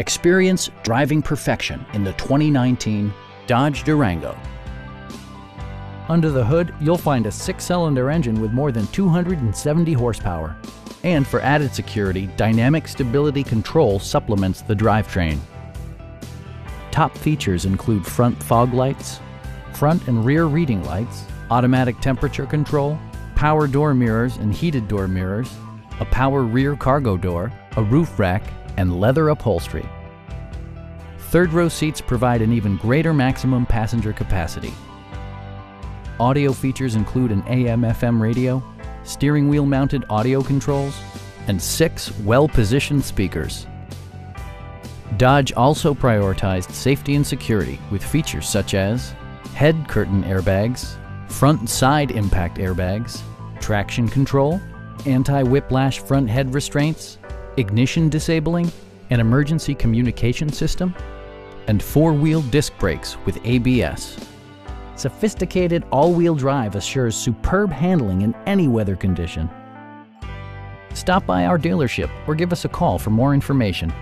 Experience driving perfection in the 2019 Dodge Durango. Under the hood, you'll find a six-cylinder engine with more than 270 horsepower. And for added security, Dynamic Stability Control supplements the drivetrain. Top features include front fog lights, front and rear reading lights, automatic temperature control, power door mirrors and heated door mirrors, a power rear cargo door, a roof rack, and leather upholstery. Third row seats provide an even greater maximum passenger capacity. Audio features include an AM-FM radio, steering wheel mounted audio controls, and six well-positioned speakers. Dodge also prioritized safety and security with features such as head curtain airbags, front and side impact airbags, traction control, anti-whiplash front head restraints, ignition disabling, an emergency communication system, and four-wheel disc brakes with ABS. Sophisticated all-wheel drive assures superb handling in any weather condition. Stop by our dealership or give us a call for more information.